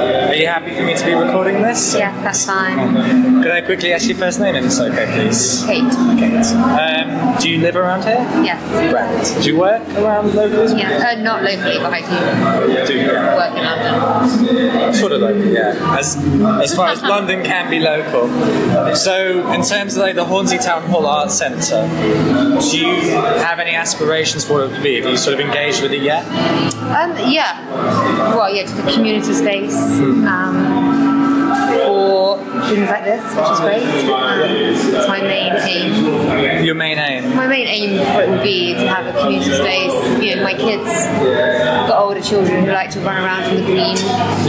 Are you happy for me to be recording this? Yeah, that's fine. Could I quickly ask your first name if it's okay, please? Kate. Kate. Um, do you live around here? Yes. Right. Do you work around locally? Yeah. Uh, not locally, but I do Do you? Yeah. work in London. Sort of local, yeah. As as far as London can be local. So, in terms of like the Hornsey Town Hall Arts Centre, do you have any aspirations for it to be? Have you sort of engaged with it yet? Um, yeah. Well, yeah, just a community space um, for things like this, which is great. Um, it's my main aim. Your main aim? My main aim for it would be to have a community space. You know, my kids older children who like to run around in the green.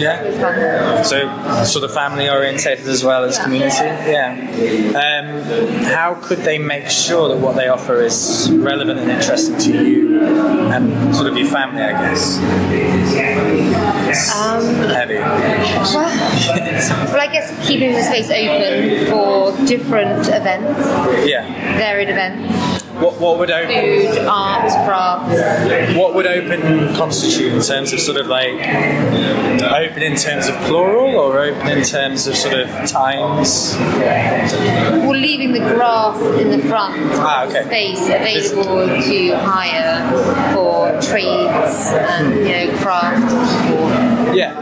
Yeah. So, sort of family orientated as well as Yeah. community? Yeah. Um, how could they make sure that what they offer is relevant and interesting to you and sort of your family, I guess? Um, Heavy. well, well, I guess keeping the space open for different events, Yeah. varied events, What, what would open? food, art, crafts. What would open constitute in terms of sort of like open in terms of plural or open in terms of sort of times? We're leaving the grass in the front Ah, okay. space available to hire for trades and you know craft people. Yeah.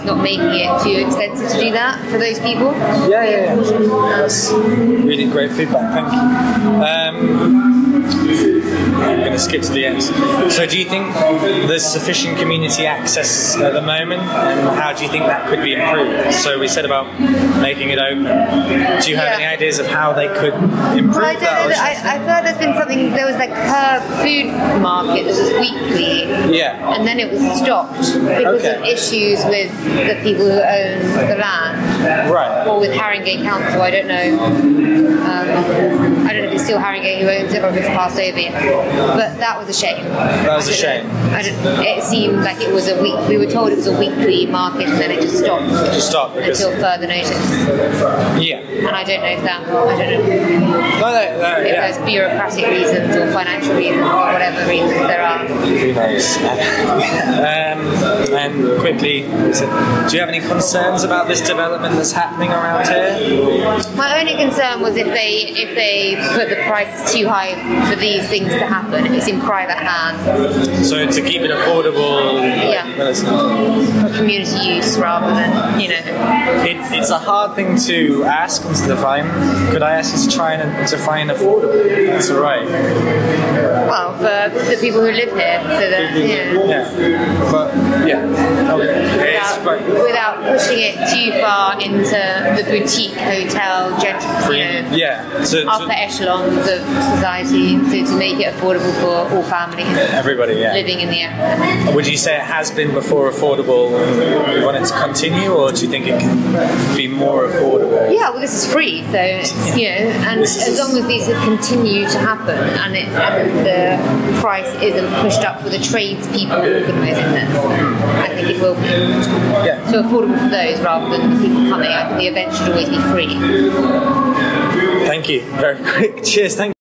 I guess not making it too expensive to do that for those people. Yeah, yeah, yeah. That's really great feedback. Thank you. Um, I'm going to skip to the end. So, do you think there's sufficient community access at the moment, and how do you think that could be improved? So, we said about making it open. Do you have Yeah. any ideas of how they could improve Well, I don't that? know. I, I thought there's been something. There was like a food market that was weekly, Yeah. and then it was stopped because Okay. of issues with the people who own the land. Right. or with Haringey Council, I don't know. Um, I don't know if it's still Haringey who owns it or if it's passed over yet. But that was a shame. That was a shame. It seemed like it was a week. We were told it was a weekly market, and then it just stopped It Just stop because. until further notice. Yeah. And I don't know if that. I don't know No, no, no, if yeah. there's bureaucratic reasons or financial reasons or whatever reasons there are. Who knows? um, and quickly, do you have any concerns about this development that's happening around here? My only concern was if they if they put the prices too high for these things to happen. If it's in private hands So to keep it affordable, Yeah. for community use rather than you know. it, it's a hard thing to ask and to define. Could I ask you to try and define affordable? That's all right. Well, for the people who live here, so that know, Yeah, but yeah, okay. It's without, quite- without pushing it too far into the boutique hotel, you know, yeah. To, upper to echelons of society, so to make it affordable for all families everybody, yeah. living in the area. Would you say it has been before affordable? and You want it to continue, or do you think it can be more affordable? Yeah, well, this is free, so it's, you know, and This as long as these continue to happen and, it, and the price isn't pushed up for the tradespeople organising this, I think it will be. Yeah. So affordable those rather than the people coming. I think the event should always be free. Thank you. Very quick. Cheers. Thank.